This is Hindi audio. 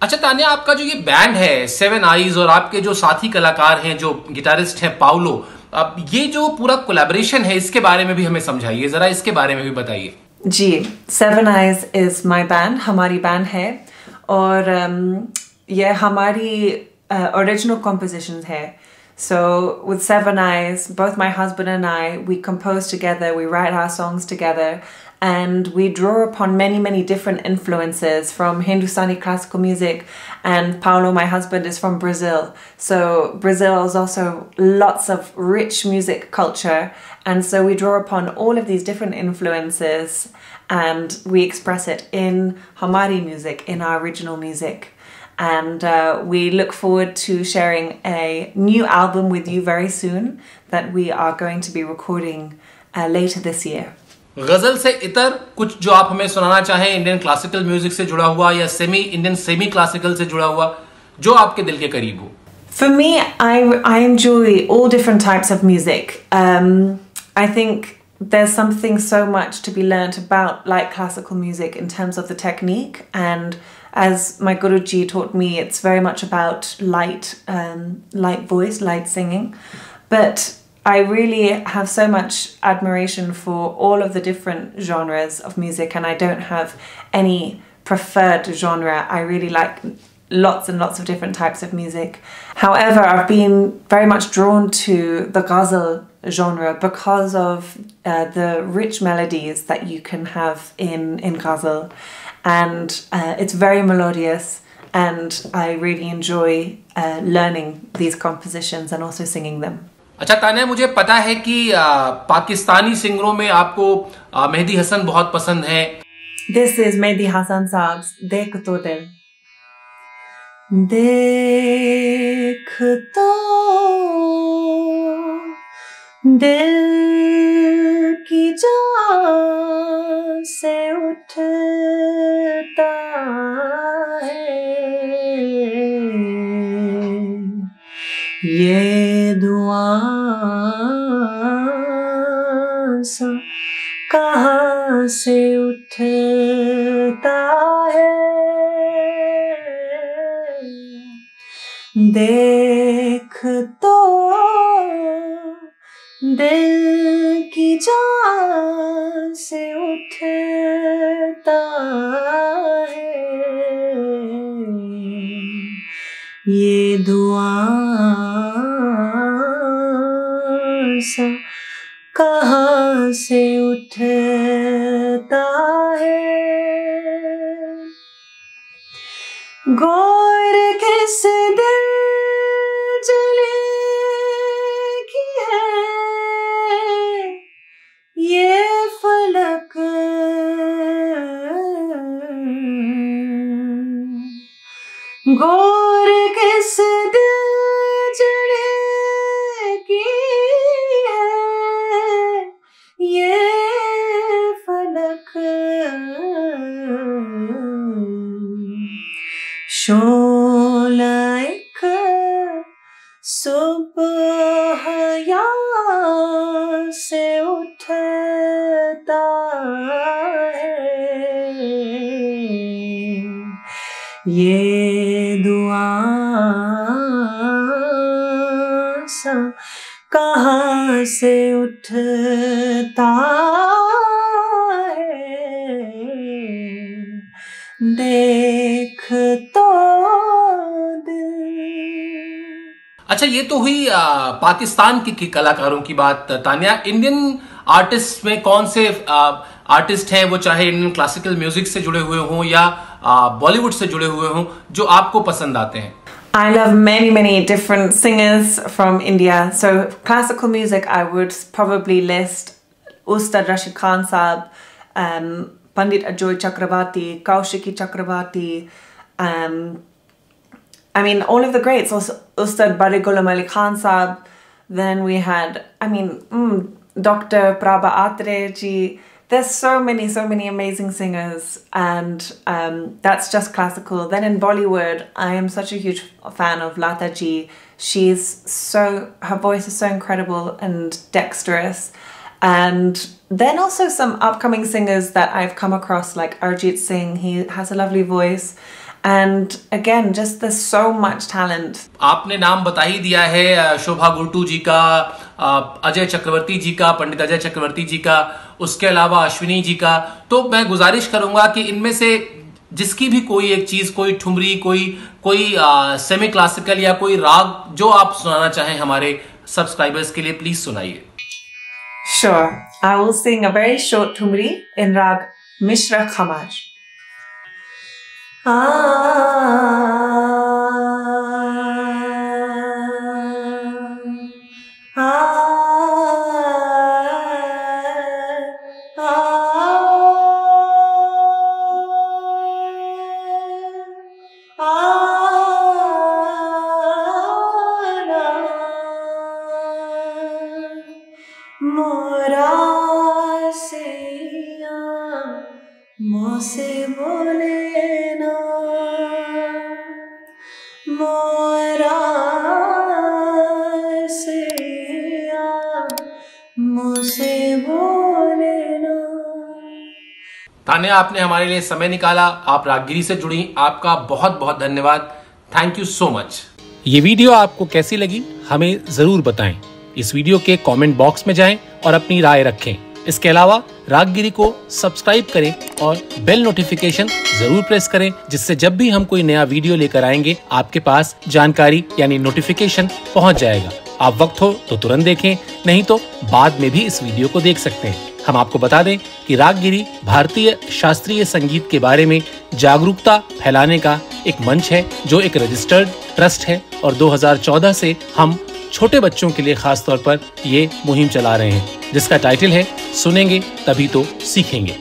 अच्छा तानिया आपका जो ये बैंड है सेवन आईज और आपके जो साथी कलाकार हैं जो गिटारिस्ट हैं पाउलो अब ये जो पूरा कोलैबोरेशन है इसके बारे में भी हमें समझाइए जरा इसके बारे में भी बताइए। जी seven eyes is my band हमारी बैंड है और um, ये हमारी ओरिजिनल uh, कॉम्पोजिशन है। So, with Seven Eyes, both my husband and I, we compose together, we write our songs together, and we draw upon many, many different influences from Hindustani classical music. And Paulo, my husband, is from Brazil. So Brazil is also lots of rich music culture. And so we draw upon all of these different influences and we express it in Hamari music, in our original music. And uh, we look forward to sharing a new album with you very soon that we are going to be recording uh, later this year. गजल से इतर कुछ जो आप हमें सुनाना चाहें इंडियन क्लासिकल म्यूजिक से जुड़ा हुआ या सेमी इंडियन सेमी क्लासिकल से जुड़ा हुआ जो आपके दिल के करीब हो For me, I, I enjoy all different types of music. Um, I think there's something so much to be learnt about like classical music in terms of the technique and as my guruji taught me it's very much about light um, light voice light singing but I really have so much admiration for all of the different genres of music, and I don't have any preferred genre. I really like lots and lots of different types of music. However, I've been very much drawn to the ghazal genre because of uh, the rich melodies that you can have in, in ghazal. And uh, it's very melodious, and I really enjoy uh, learning these compositions and also singing them. अच्छा तानिया, मुझे पता है कि पाकिस्तानी सिंगरों में आपको मेहदी हसन बहुत पसंद है। दिस इज़ मेहदी हसन साहब। देख तो दिल। देख तो दिल की जा से उठता है। ये सा कहाँ से उठता है? देख तो दिल की जान से उठता है। ये दुआ सा कहाँ से उठता है। गौर किस दिल जले की है? ये फलक। गौर किस दिल एक सुबह से उठता ये दुआ सा कहाँ से उठता है? देख ये तो हुई पाकिस्तान के, के कलाकारों की बात तानिया इंडियन आर्टिस्ट में कौन से आर्टिस्ट हैं वो चाहे इंडियन क्लासिकल म्यूज़िक से जुड़े हुए हों या बॉलीवुड से जुड़े हुए हों जो आपको पसंद आते हैं I love many, many different singers from India. So, classical music, I would probably list Ustad Rashid Khan Saab, um, Pandit Ajoy Chakravarti, Kaushiki Chakravarti, um, I mean, all of the greats, Ustad Bari Ghulam Ali Khan Saab. Then we had, I mean, mm, Dr. Prabha Atreji. there's so many, so many amazing singers, and um, that's just classical. Then in Bollywood, I am such a huge fan of Lata Ji. She's so, her voice is so incredible and dexterous. And then also some upcoming singers that I've come across, like Arjit Singh, he has a lovely voice. Again, just there's so much talent. आपने नाम बता ही दिया है शोभा गुर्टू जी का अजय चक्रवर्ती जी का पंडित अजय चक्रवर्ती जी का उसके अलावा अश्विनी जी का तो मैं गुजारिश करूँगा कि इनमें से जिसकी भी कोई एक चीज़ कोई ठुमरी कोई कोई आ, सेमी क्लासिकल या कोई राग जो आप सुनाना चाहें हमारे सब्सक्राइबर्स के लिए प्लीज़ सुनाइए Sure. I will sing a very short tumri in rag Mishra Khamaj. Morar, Senhor, você morar. ना तान्या आपने हमारे लिए समय निकाला आप रागगिरी से जुड़ी। आपका बहुत बहुत धन्यवाद। थैंक यू सो मच ये वीडियो आपको कैसी लगी हमें ज़रूर बताएँ। इस वीडियो के कमेंट बॉक्स में जाएँ और अपनी राय रखें। इसके अलावा रागगिरी को सब्सक्राइब करें और बेल नोटिफिकेशन ज़रूर प्रेस करें, जिससे जब भी हम कोई नया वीडियो लेकर आएँगे, आपके पास जानकारी यानी नोटिफिकेशन पहुँच जाएगा। आप वक्त हो तो तुरंत देखें, नहीं तो बाद में भी इस वीडियो को देख सकते हैं। हम आपको बता दें कि रागगिरी भारतीय शास्त्रीय संगीत के बारे में जागरूकता फैलाने का एक मंच है, जो एक रजिस्टर्ड ट्रस्ट है और 2014 से हम छोटे बच्चों के लिए खास तौर पर ये मुहिम चला रहे हैं, जिसका टाइटल है, सुनेंगे तभी तो सीखेंगे।